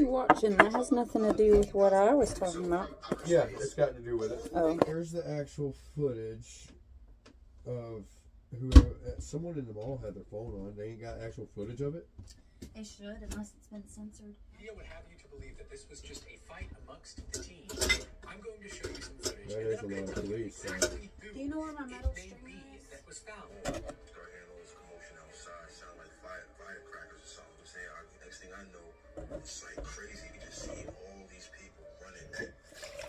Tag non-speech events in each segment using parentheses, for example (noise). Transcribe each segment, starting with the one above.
you watching? That has nothing to do with what I was talking about. Yeah, it's got to do with it. Oh. Here's the actual footage of whoever. Uh, someone in the mall had their phone on. They ain't got actual footage of it. They should, unless it's been censored. Media would have you to believe that this was just a fight amongst the teens. I'm going to show you some footage. That and is then lot of police, exactly Do you know where my metal it may stringer be is? that was found. Start hearing all this commotion outside, sound like fire, firecrackers or something. I'm saying, uh, next thing I know, it's like crazy. You just see all these people running.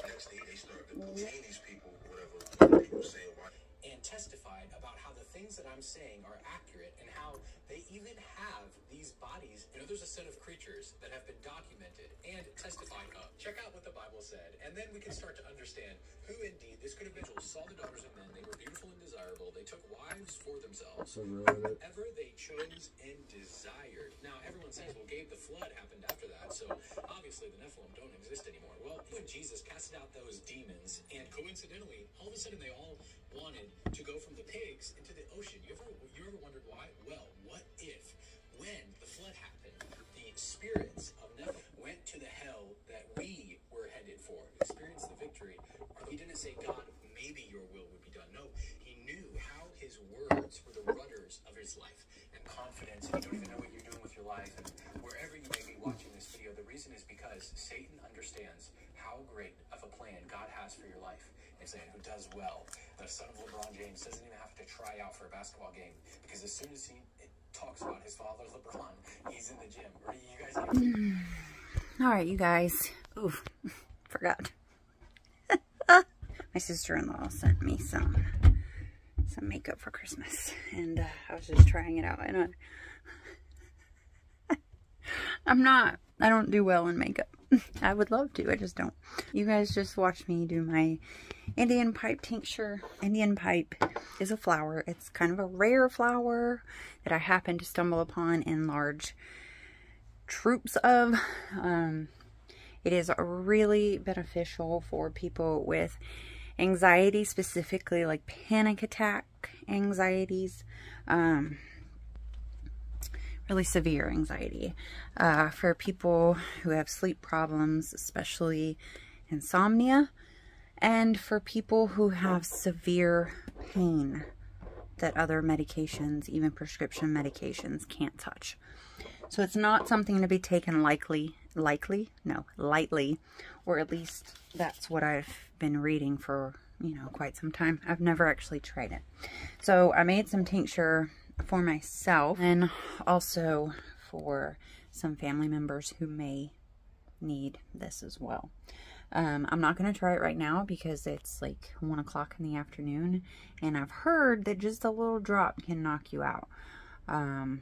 Next thing they start to detain these people, whatever. People saying why. and testified about how the things that I'm saying are accurate and how they even have these bodies. You know, there's a set of creatures that have been documented and testified of. Check out what the Bible said, and then we can start to understand who indeed this could have been. Saw the daughters of men, they were beautiful and desirable. They took wives for themselves. So Whatever they chose and desired. Now, everyone says, well, Gabe, the flood happened after that, so obviously the Nephilim don't exist anymore. Well, when Jesus casted out those demons, and coincidentally, all of a sudden they all wanted to go from the pigs into the ocean. You ever, you ever wondered why? Well, what if, when the flood happened, the spirits of Nephilim went to the hell that we were headed for, experienced the victory? He didn't say, God, maybe your will would be done. No, he knew how his words were the rudders of his life and confidence. You don't even know what you're doing with your life. And wherever you may be watching this video, the reason is because Satan understands how great of a plan God has for your life. Who does well. The son of LeBron James doesn't even have to try out for a basketball game because as soon as he talks about his father LeBron, he's in the gym. Guys All right, you guys. Oof, (laughs) forgot. (laughs) My sister-in-law sent me some some makeup for Christmas, and uh, I was just trying it out. And I, (laughs) I'm not. I don't do well in makeup. (laughs) I would love to. I just don't. You guys just watched me do my Indian pipe tincture. Indian pipe is a flower. It's kind of a rare flower that I happened to stumble upon in large troops of. Um, it is really beneficial for people with anxiety, specifically like panic attack anxieties, um, really severe anxiety. Uh, for people who have sleep problems, especially insomnia, and for people who have severe pain that other medications, even prescription medications, can't touch. So it's not something to be taken likely, likely, no, lightly, or at least that's what I've been reading for, you know, quite some time. I've never actually tried it. So I made some tincture for myself and also for some family members who may need this as well. Um, I'm not going to try it right now because it's like 1 o'clock in the afternoon and I've heard that just a little drop can knock you out. Um,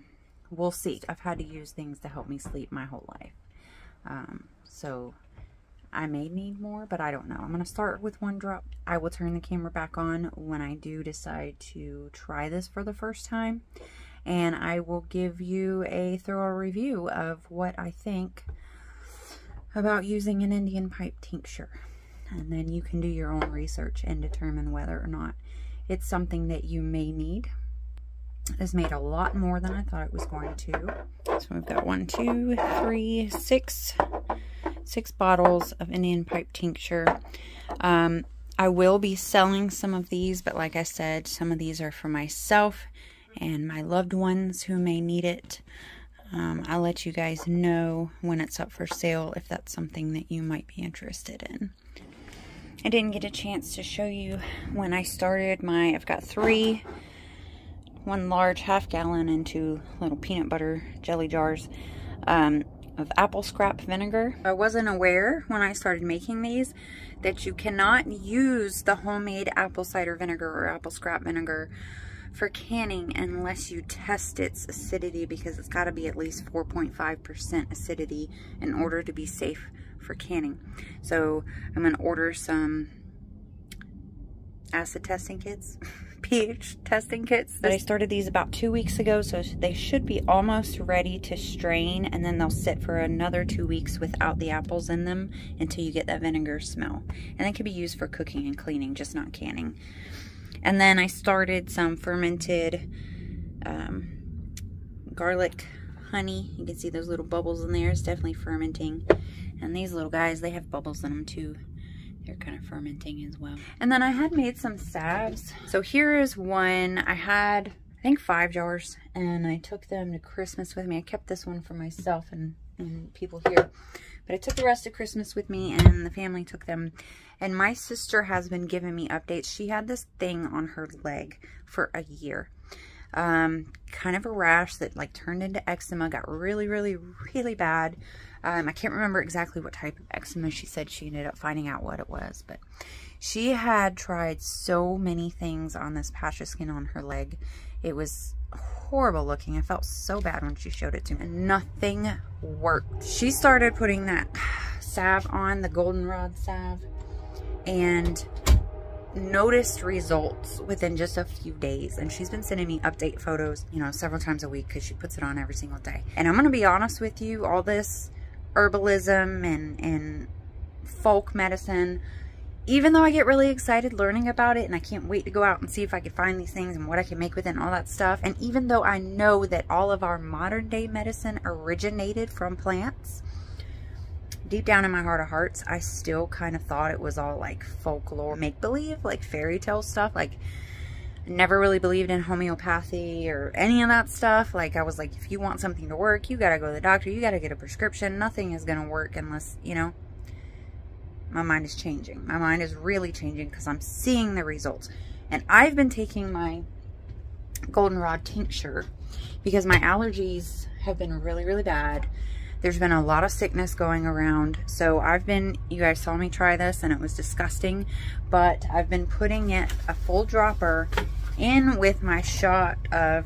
we'll see. I've had to use things to help me sleep my whole life. Um, so I may need more, but I don't know. I'm going to start with one drop. I will turn the camera back on when I do decide to try this for the first time. And I will give you a thorough review of what I think about using an Indian pipe tincture. And then you can do your own research and determine whether or not it's something that you may need. This made a lot more than I thought it was going to. So we've got one, two, three, six, six bottles of Indian pipe tincture. Um, I will be selling some of these, but like I said, some of these are for myself and my loved ones who may need it. Um, I'll let you guys know when it's up for sale if that's something that you might be interested in. I didn't get a chance to show you when I started my, I've got three, one large half gallon and two little peanut butter jelly jars um, of apple scrap vinegar. I wasn't aware when I started making these that you cannot use the homemade apple cider vinegar or apple scrap vinegar for canning unless you test its acidity because it's got to be at least 4.5% acidity in order to be safe for canning. So I'm going to order some acid testing kits, (laughs) pH testing kits. But I started these about two weeks ago, so they should be almost ready to strain, and then they'll sit for another two weeks without the apples in them until you get that vinegar smell. And they can be used for cooking and cleaning, just not canning. And then I started some fermented um, garlic honey. You can see those little bubbles in there. It's definitely fermenting. And these little guys, they have bubbles in them too. They're kind of fermenting as well. And then I had made some salves. So here is one. I had, I think five jars and I took them to Christmas with me. I kept this one for myself and, and people here. But I took the rest of Christmas with me and the family took them. And my sister has been giving me updates. She had this thing on her leg for a year. Um, kind of a rash that like turned into eczema, got really, really, really bad. Um, I can't remember exactly what type of eczema she said she ended up finding out what it was, but she had tried so many things on this patch of skin on her leg. It was horrible looking. I felt so bad when she showed it to me. And nothing worked. She started putting that (sighs) salve on, the goldenrod salve, and noticed results within just a few days. And she's been sending me update photos you know several times a week because she puts it on every single day. And i'm gonna be honest with you all this herbalism and and folk medicine even though i get really excited learning about it and i can't wait to go out and see if i can find these things and what i can make with it and all that stuff and even though i know that all of our modern day medicine originated from plants deep down in my heart of hearts, I still kind of thought it was all like folklore, make believe, like fairy tale stuff. Like, never really believed in homeopathy or any of that stuff. Like, I was like, if you want something to work, you got to go to the doctor, you got to get a prescription. Nothing is going to work unless, you know, my mind is changing. My mind is really changing because I'm seeing the results. And I've been taking my goldenrod tincture because my allergies have been really, really bad. There's been a lot of sickness going around. So I've been, you guys saw me try this and it was disgusting, but I've been putting it a full dropper in with my shot of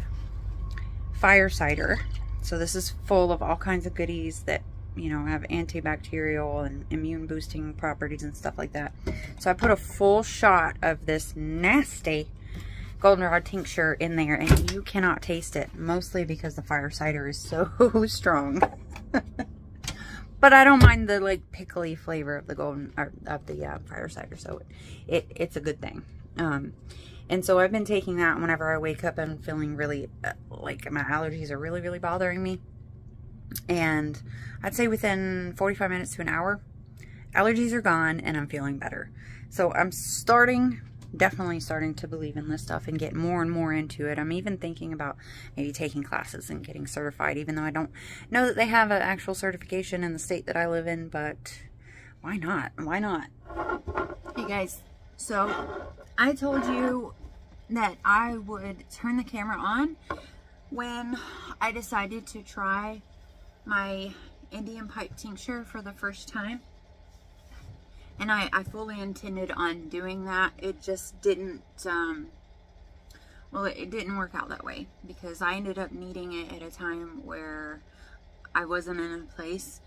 fire cider. So this is full of all kinds of goodies that, you know, have antibacterial and immune boosting properties and stuff like that. So I put a full shot of this nasty goldenrod tincture in there and you cannot taste it mostly because the fire cider is so (laughs) strong (laughs) but I don't mind the like pickly flavor of the golden or of the uh, fire cider, so it, it it's a good thing. Um, and so I've been taking that whenever I wake up and feeling really uh, like my allergies are really really bothering me. And I'd say within 45 minutes to an hour, allergies are gone and I'm feeling better. So I'm starting definitely starting to believe in this stuff and get more and more into it. I'm even thinking about maybe taking classes and getting certified, even though I don't know that they have an actual certification in the state that I live in, but why not? Why not? Hey guys, so I told you that I would turn the camera on when I decided to try my Indian pipe tincture for the first time. And I, I fully intended on doing that. It just didn't, um, well, it, it didn't work out that way because I ended up needing it at a time where I wasn't in a place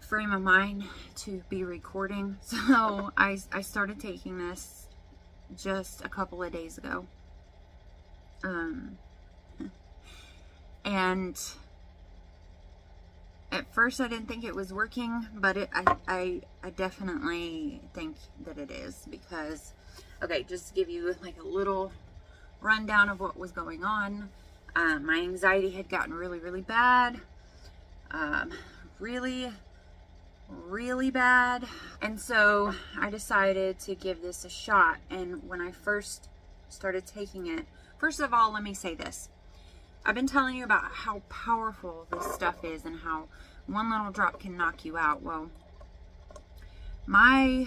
frame of mind to be recording. (laughs) So I, I started taking this just a couple of days ago. Um, and at first I didn't think it was working, but it, I, I, I definitely think that it is because, okay, just to give you like a little rundown of what was going on. Um, my anxiety had gotten really, really bad. Um, really, really bad. And so I decided to give this a shot. And when I first started taking it, first of all, let me say this. I've been telling you about how powerful this stuff is and how one little drop can knock you out. Well, my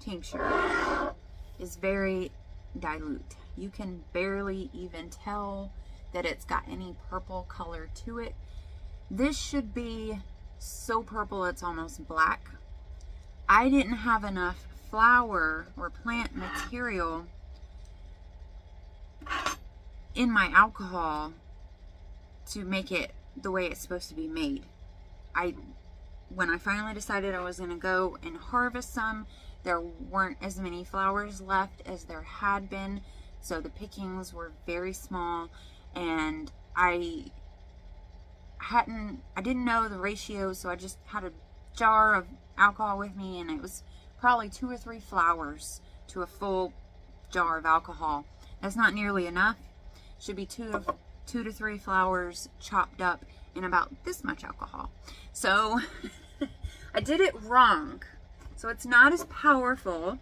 tincture is very dilute. You can barely even tell that it's got any purple color to it. This should be so purple it's almost black. I didn't have enough flower or plant material in my alcohol to make it the way it's supposed to be made. I, when I finally decided I was going to go and harvest some, there weren't as many flowers left as there had been. So the pickings were very small and I hadn't, I didn't know the ratio. So I just had a jar of alcohol with me and it was probably two or three flowers to a full jar of alcohol. That's not nearly enough should be two, two to three flowers chopped up in about this much alcohol. So (laughs) I did it wrong. So it's not as powerful.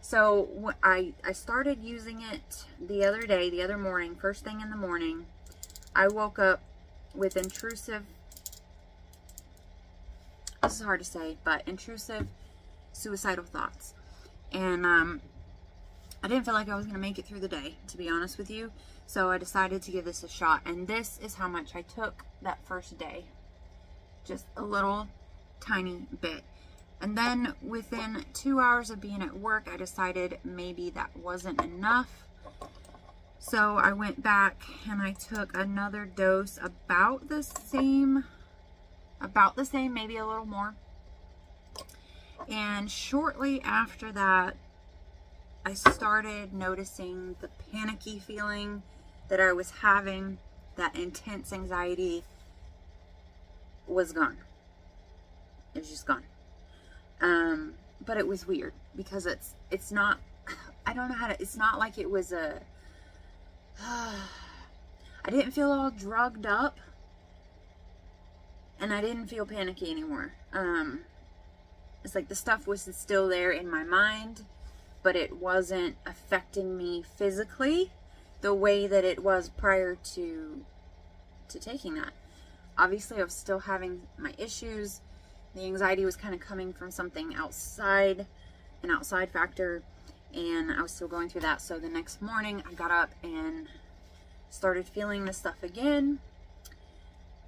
So I, I started using it the other day, the other morning, first thing in the morning. I woke up with intrusive, this is hard to say, but intrusive suicidal thoughts. And um, I didn't feel like I was going to make it through the day, to be honest with you. So I decided to give this a shot. And this is how much I took that first day. Just a little tiny bit. And then within two hours of being at work, I decided maybe that wasn't enough. So I went back and I took another dose about the same, about the same, maybe a little more. And shortly after that, I started noticing the panicky feeling that I was having, that intense anxiety was gone. It was just gone. Um, but it was weird because it's it's not (sighs) I don't know how to it's not like it was a (sighs) I didn't feel all drugged up and I didn't feel panicky anymore. Um, it's like the stuff was still there in my mind, but it wasn't affecting me physically the way that it was prior to to taking that. Obviously, I was still having my issues. The anxiety was kind of coming from something outside, an outside factor, and I was still going through that. So the next morning, I got up and started feeling this stuff again.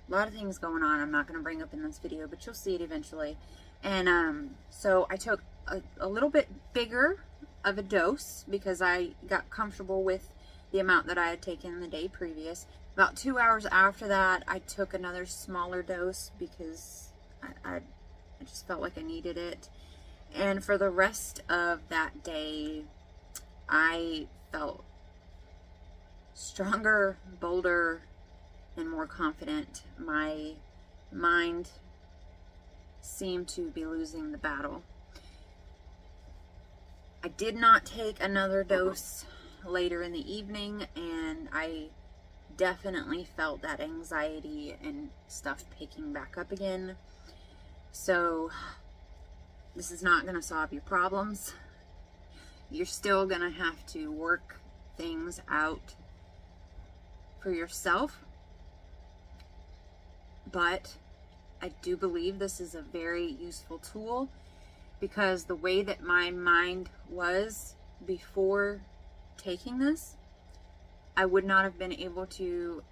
A lot of things going on I'm not going to bring up in this video, but you'll see it eventually. And um, so I took a, a little bit bigger of a dose because I got comfortable with the amount that I had taken the day previous. About two hours after that, I took another smaller dose because I, I, I just felt like I needed it. And for the rest of that day, I felt stronger, bolder, and more confident. My mind seemed to be losing the battle. I did not take another dose later in the evening and I definitely felt that anxiety and stuff picking back up again. So this is not going to solve your problems. You're still going to have to work things out for yourself. But I do believe this is a very useful tool because the way that my mind was before taking this, I would not have been able to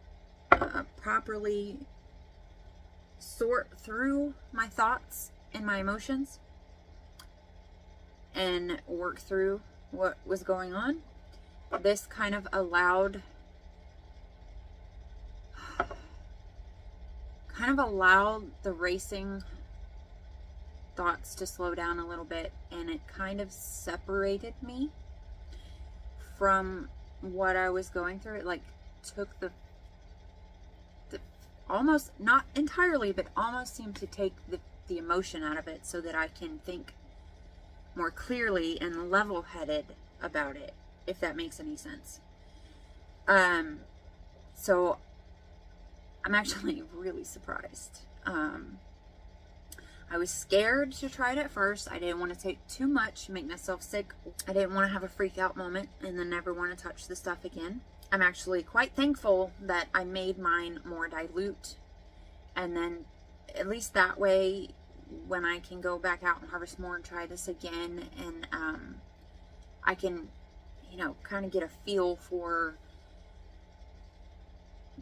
uh, properly sort through my thoughts and my emotions and work through what was going on. This kind of allowed (sighs) kind of allowed the racing thoughts to slow down a little bit and it kind of separated me from what I was going through. It like took the, the almost not entirely, but almost seemed to take the, the emotion out of it so that I can think more clearly and level headed about it, if that makes any sense. Um, so I'm actually (laughs) really surprised. Um, I was scared to try it at first. I didn't want to take too much, make myself sick. I didn't want to have a freak out moment and then never want to touch the stuff again. I'm actually quite thankful that I made mine more dilute. And then at least that way, when I can go back out and harvest more and try this again, and um, I can, you know, kind of get a feel for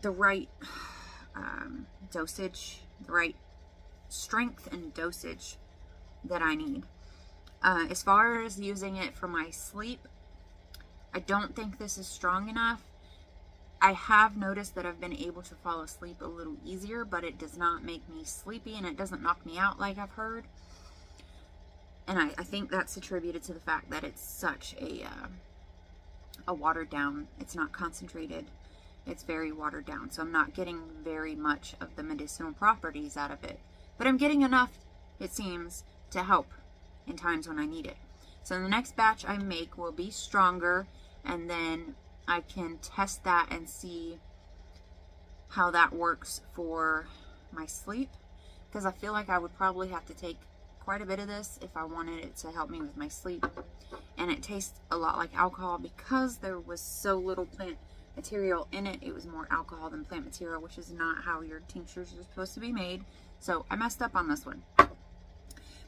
the right (sighs) um, dosage, the right strength and dosage that I need. Uh, as far as using it for my sleep, I don't think this is strong enough. I have noticed that I've been able to fall asleep a little easier, but it does not make me sleepy and it doesn't knock me out like I've heard. And I, I think that's attributed to the fact that it's such a, uh, a watered down, it's not concentrated, it's very watered down. So I'm not getting very much of the medicinal properties out of it. But I'm getting enough, it seems, to help in times when I need it. So the next batch I make will be stronger and then I can test that and see how that works for my sleep because I feel like I would probably have to take quite a bit of this if I wanted it to help me with my sleep. And it tastes a lot like alcohol because there was so little plant material in it. It was more alcohol than plant material, which is not how your tinctures are supposed to be made. So I messed up on this one.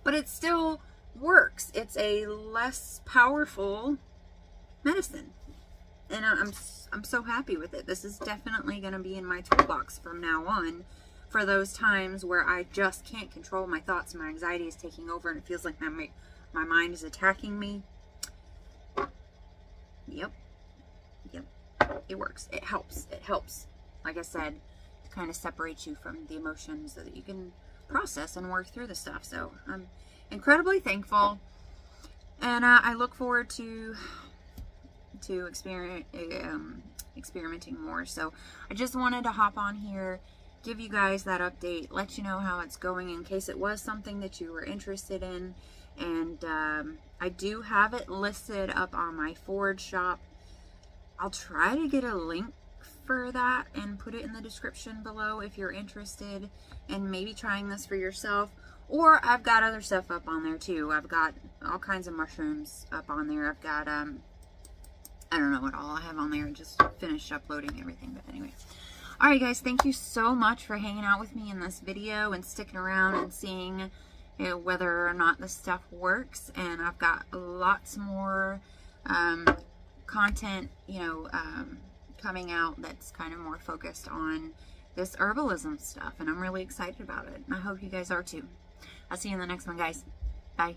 But it still works. It's a less powerful medicine. And I'm, I'm so happy with it. This is definitely going to be in my toolbox from now on for those times where I just can't control my thoughts and my anxiety is taking over and it feels like my, my mind is attacking me. Yep. Yep. It works. It helps. It helps. Like I said, to kind of separate you from the emotions so that you can process and work through the stuff. So I'm incredibly thankful. And uh, I look forward to to experiment, um, experimenting more. So I just wanted to hop on here, give you guys that update, let you know how it's going in case it was something that you were interested in. And um, I do have it listed up on my Foraged shop. I'll try to get a link for that and put it in the description below if you're interested in maybe trying this for yourself. Or I've got other stuff up on there too. I've got all kinds of mushrooms up on there. I've got um, I don't know what all I have on there. I just finished uploading everything. But anyway. Alright guys, thank you so much for hanging out with me in this video and sticking around and seeing you know, whether or not this stuff works. And I've got lots more um, content, you know, um, coming out that's kind of more focused on this herbalism stuff. And I'm really excited about it. And I hope you guys are too. I'll see you in the next one, guys. Bye.